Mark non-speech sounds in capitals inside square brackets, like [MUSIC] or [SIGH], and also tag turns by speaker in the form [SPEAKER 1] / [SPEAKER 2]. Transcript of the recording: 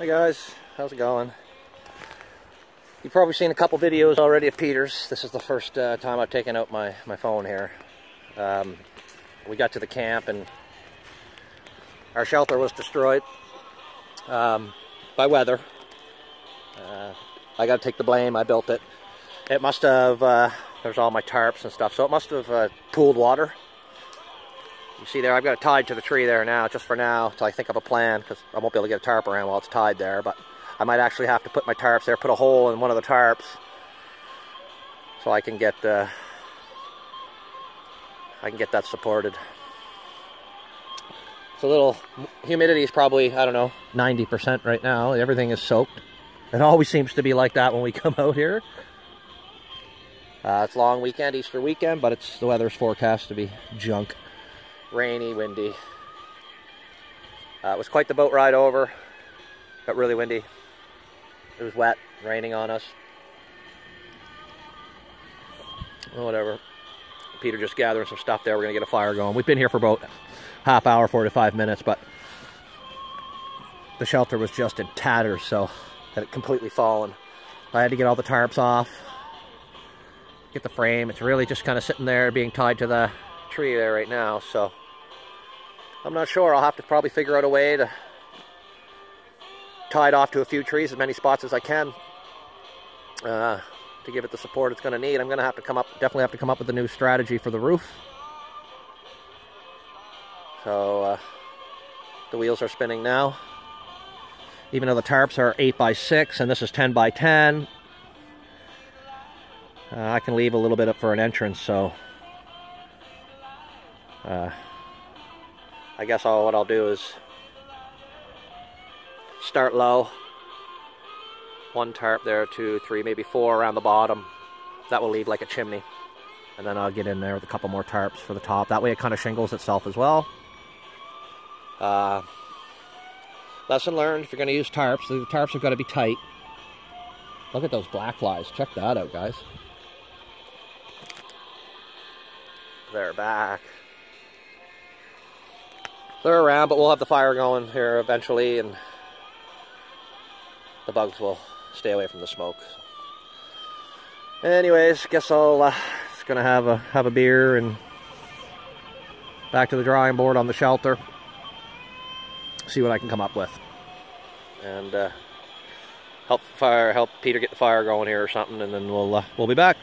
[SPEAKER 1] Hey guys, how's it going? You've probably seen a couple videos already of Peter's. This is the first uh, time I've taken out my, my phone here. Um, we got to the camp and our shelter was destroyed um, by weather. Uh, I got to take the blame, I built it. It must have, uh, there's all my tarps and stuff, so it must have uh, pooled water you see there, I've got it tied to the tree there now, just for now, until I think of a plan, because I won't be able to get a tarp around while it's tied there, but I might actually have to put my tarps there, put a hole in one of the tarps, so I can get, uh, I can get that supported. It's a little, humidity is probably, I don't know, 90% right now. Everything is soaked. It always seems to be like that when we [LAUGHS] come out here. Uh, it's long weekend, Easter weekend, but it's the weather's forecast to be junk rainy, windy. Uh, it was quite the boat ride over. Got really windy. It was wet, raining on us. Well, whatever. Peter just gathering some stuff there. We're going to get a fire going. We've been here for about half hour, 45 minutes, but the shelter was just in tatters, so had it completely fallen. I had to get all the tarps off, get the frame. It's really just kind of sitting there being tied to the tree there right now, so I'm not sure. I'll have to probably figure out a way to tie it off to a few trees, as many spots as I can, uh, to give it the support it's going to need. I'm going to have to come up, definitely have to come up with a new strategy for the roof. So uh, the wheels are spinning now. Even though the tarps are 8 by 6 and this is 10 by 10, uh, I can leave a little bit up for an entrance, so uh, I guess all what I'll do is start low. One tarp there, two, three, maybe four around the bottom. That will leave like a chimney. And then I'll get in there with a couple more tarps for the top. That way it kind of shingles itself as well. Uh, lesson learned, if you're going to use tarps, the tarps have got to be tight. Look at those black flies. Check that out, guys. They're back they're around, but we'll have the fire going here eventually, and the bugs will stay away from the smoke. Anyways, guess I'll uh, just gonna have a have a beer and back to the drawing board on the shelter. See what I can come up with, and uh, help fire help Peter get the fire going here or something, and then we'll uh, we'll be back.